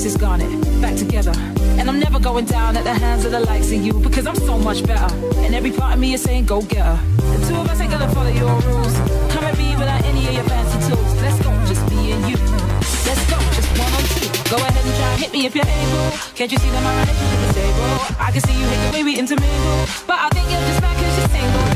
Mrs. Garnet, back together. And I'm never going down at the hands of the likes of you because I'm so much better. And every part of me is saying, go get her. The two of us ain't gonna follow your rules. Come at me without any of your fancy tools. Let's go, just me and you. Let's go, just one on two. Go ahead and try, hit me if you're able. Can't you see that my relationship is stable? I can see you hate the way we intermingle. But I think you're just mad cause you're single.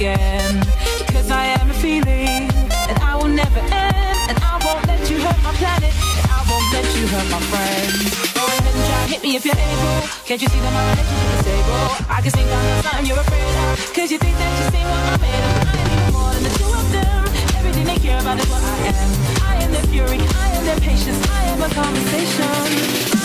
Again. Because I am a feeling, and I will never end. And I won't let you hurt my planet, and I won't let you hurt my friends. Go ahead and try, hit me if you're able. Can't you see that my relationship is stable? I can sing down the something you're afraid of. Cause you think that you see what I'm made of. I am more than the two of them. Everything they care about is what I am. I am their fury, I am their patience, I am a conversation.